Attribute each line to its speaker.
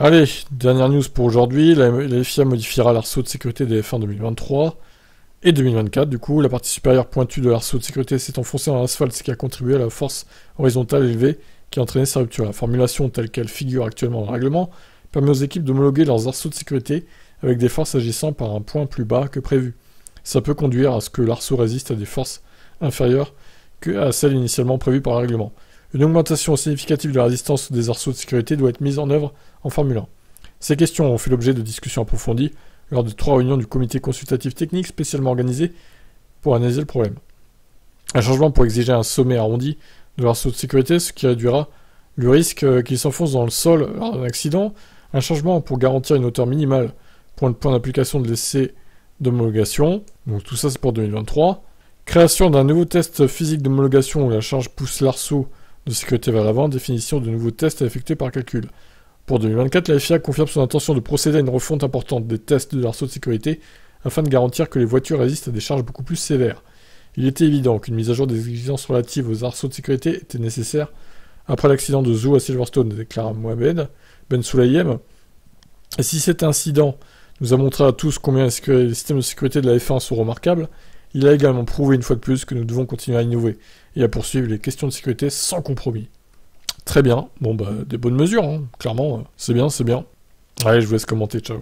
Speaker 1: Allez, dernière news pour aujourd'hui. La, FIA modifiera l'arceau de sécurité des F1 2023 et 2024. Du coup, la partie supérieure pointue de l'arceau de sécurité s'est enfoncée dans l'asphalte, ce qui a contribué à la force horizontale élevée qui a entraîné sa rupture. La formulation telle qu'elle figure actuellement dans le règlement permet aux équipes d'homologuer leurs arceaux de sécurité avec des forces agissant par un point plus bas que prévu. Ça peut conduire à ce que l'arceau résiste à des forces inférieures à celles initialement prévues par le règlement. Une augmentation significative de la résistance des arceaux de sécurité doit être mise en œuvre en Formule 1. Ces questions ont fait l'objet de discussions approfondies lors de trois réunions du comité consultatif technique spécialement organisé pour analyser le problème. Un changement pour exiger un sommet arrondi de l'arceau de sécurité, ce qui réduira le risque euh, qu'il s'enfonce dans le sol lors d'un accident. Un changement pour garantir une hauteur minimale pour le point d'application de l'essai d'homologation. Donc tout ça c'est pour 2023. Création d'un nouveau test physique d'homologation où la charge pousse l'arceau de sécurité vers l'avant. Définition de nouveaux tests à effectuer par calcul. Pour 2024, la FIA confirme son intention de procéder à une refonte importante des tests de l'arceau de sécurité afin de garantir que les voitures résistent à des charges beaucoup plus sévères. Il était évident qu'une mise à jour des exigences relatives aux arceaux de sécurité était nécessaire après l'accident de Zou à Silverstone, déclara Mohamed Ben Sulayem. Et si cet incident nous a montré à tous combien les systèmes de sécurité de la F1 sont remarquables, il a également prouvé une fois de plus que nous devons continuer à innover et à poursuivre les questions de sécurité sans compromis. Très bien. Bon, bah, des bonnes mesures, hein. clairement. C'est bien, c'est bien. Allez, je vous laisse commenter. Ciao.